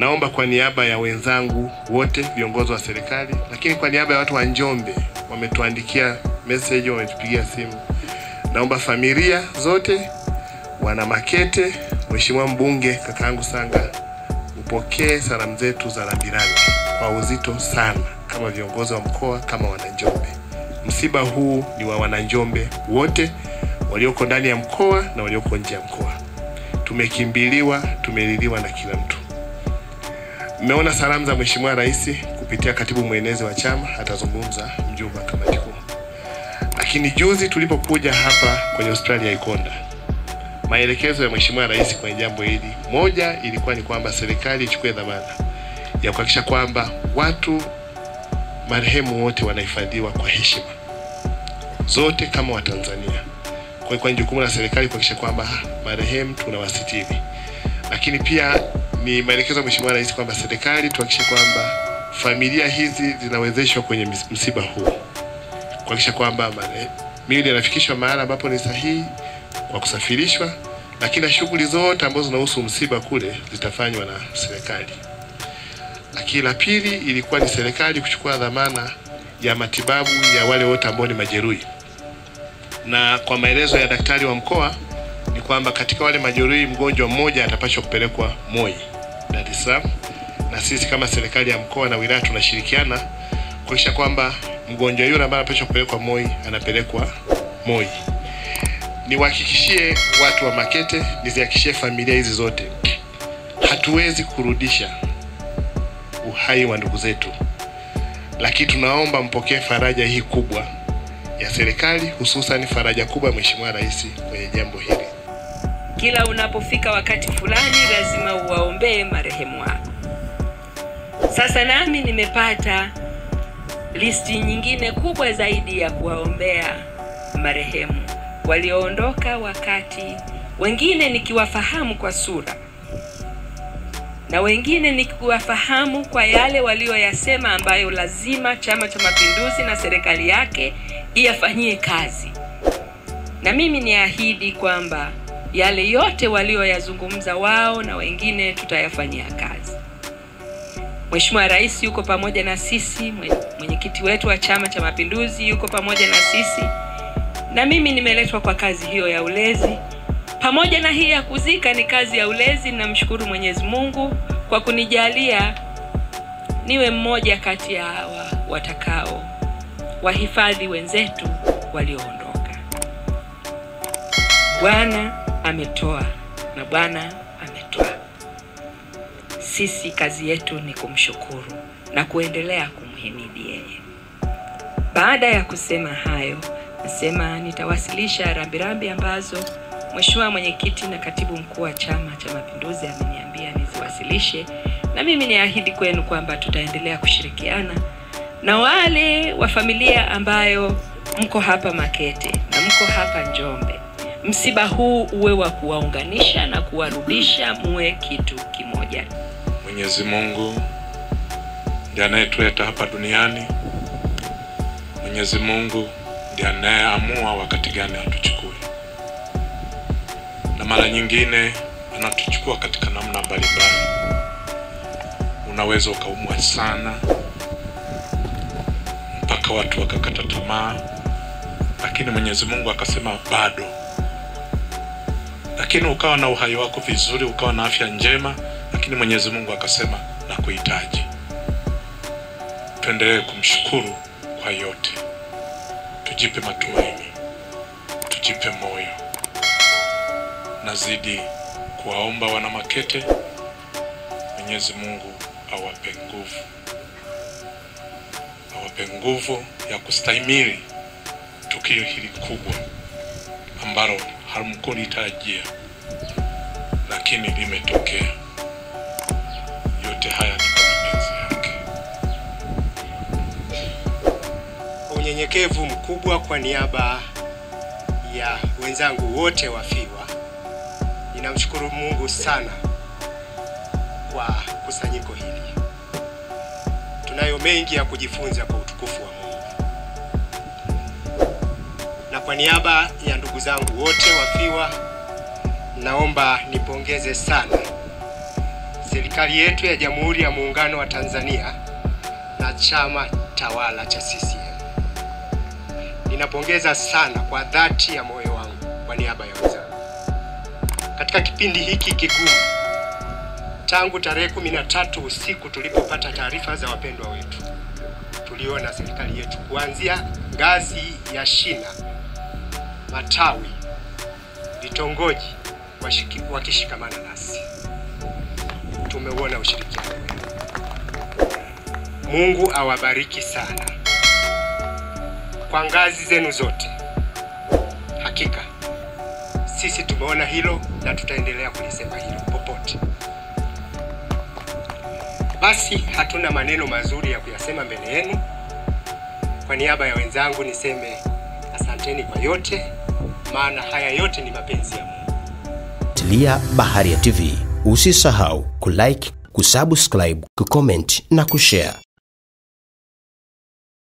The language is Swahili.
naomba kwa niaba ya wenzangu wote viongozi wa serikali, lakini kwa niaba ya watu wa Njombe wametuandikia message, wametupigia simu, naomba familia zote, wana Makete, Mheshimiwa mbunge kakaangu Sanga, upokee salamu zetu za rambirambi kwa uzito sana, kama viongozi wa mkoa, kama wananjombe. Msiba huu ni wa wananjombe wote walioko ndani ya mkoa na walioko nje ya mkoa. Tumekimbiliwa, tumeliliwa na kila mtu. Mmeona salamu za Mheshimiwa Rais kupitia katibu mwenezi wa chama, atazungumza mjumbe wa kamati kuu. Lakini juzi tulipokuja hapa kwenye hospitali ya Ikonda, maelekezo ya Mheshimiwa Rais kwenye jambo hili, moja ilikuwa ni kwamba serikali ichukue dhamana ya kuhakikisha kwamba watu marehemu wote wanahifadhiwa kwa heshima zote kama Watanzania. Kwa hiyo kwa jukumu la serikali kuhakikisha kwamba marehemu tunawasitiri, lakini pia ni maelekezo ya Mheshimiwa Rais kwamba serikali tuhakikishe kwamba familia hizi zinawezeshwa kwenye msiba huu, kuhakikisha kwamba miili inafikishwa mahali ambapo ni sahihi kwa kusafirishwa, lakini na shughuli zote ambazo zinahusu msiba kule zitafanywa na serikali. Lakini la pili ilikuwa ni serikali kuchukua dhamana ya matibabu ya wale wote ambao ni majeruhi, na kwa maelezo ya daktari wa mkoa ni kwamba katika wale majeruhi mgonjwa mmoja atapaswa kupelekwa Moi, Dar es Salaam, na sisi kama serikali ya mkoa na wilaya tunashirikiana kuhakikisha kwamba mgonjwa yule ambaye anapaswa kupelekwa Moi anapelekwa Moi. Niwahakikishie watu wa Makete, nizihakikishie familia hizi zote, hatuwezi kurudisha uhai wa ndugu zetu, lakini tunaomba mpokee faraja hii kubwa ya serikali, hususan faraja kubwa ya Mheshimiwa Rais kwenye jambo hili. Kila unapofika wakati fulani lazima uwaombee marehemu wako. Sasa nami nimepata listi nyingine kubwa zaidi ya kuwaombea marehemu walioondoka, wakati wengine nikiwafahamu kwa sura na wengine nikiwafahamu kwa yale walioyasema ambayo lazima Chama cha Mapinduzi na serikali yake iyafanyie kazi. Na mimi niahidi kwamba yale yote walioyazungumza wao na wengine tutayafanyia kazi. Mheshimiwa Rais yuko pamoja na sisi, mwenyekiti wetu wa Chama cha Mapinduzi yuko pamoja na sisi, na mimi nimeletwa kwa kazi hiyo ya ulezi. Pamoja na hii ya kuzika ni kazi ya ulezi. Namshukuru Mwenyezi Mungu kwa kunijalia niwe mmoja kati ya hawa watakao wahifadhi wenzetu walioondoka. Bwana ametoa na Bwana ametoa. Sisi kazi yetu ni kumshukuru na kuendelea kumhimidi yeye. Baada ya kusema hayo, nasema nitawasilisha rambirambi ambazo Mheshimiwa mwenyekiti na katibu mkuu wa Chama cha Mapinduzi ameniambia niziwasilishe, na mimi niahidi kwenu kwamba tutaendelea kushirikiana na wale wa familia ambayo mko hapa Makete na mko hapa Njombe. Msiba huu uwe wa kuwaunganisha na kuwarudisha muwe kitu kimoja. Mwenyezi Mungu ndiye anayetuleta hapa duniani. Mwenyezi Mungu ndiye anayeamua wakati gani atuchukue, na mara nyingine anatuchukua katika namna mbalimbali. Unaweza ukaumwa sana mpaka watu wakakata tamaa, lakini Mwenyezi Mungu akasema bado, lakini ukawa na uhai wako vizuri, ukawa na afya njema, lakini Mwenyezi Mungu akasema na kuhitaji. Tuendelee kumshukuru kwa yote, tujipe matumaini, tujipe moyo. Nazidi kuwaomba wana Makete, Mwenyezi Mungu awape nguvu, awape nguvu ya kustahimili tukio hili kubwa ambalo hamkulitarajia, lakini limetokea. Yote haya ni kwa mapenzi yake. Kwa unyenyekevu mkubwa kwa niaba ya wenzangu wote wafiwa, ninamshukuru Mungu sana kwa kusanyiko hili. Tunayo mengi ya kujifunza kwa utukufu wa Mungu, na kwa niaba ya ndugu zangu wote wafiwa, naomba nipongeze sana serikali yetu ya Jamhuri ya Muungano wa Tanzania na chama tawala cha CCM. Ninapongeza sana kwa dhati ya moyo wangu kwa niaba ya wenzangu katika kipindi hiki kigumu tangu tarehe 13 usiku tulipopata taarifa za wapendwa wetu tuliona serikali yetu kuanzia ngazi ya shina, matawi, vitongoji wakishikamana nasi. Tumeuona ushirikiano wenu. Mungu awabariki sana kwa ngazi zenu zote. Hakika sisi tumeona hilo na tutaendelea kulisema hilo popote. Basi hatuna maneno mazuri ya kuyasema mbele yenu. Kwa niaba ya wenzangu niseme asanteni kwa yote, maana haya yote ni mapenzi ya Mungu. Tilia Baharia TV. Usisahau kulike, kusubscribe, kucomment na kushare.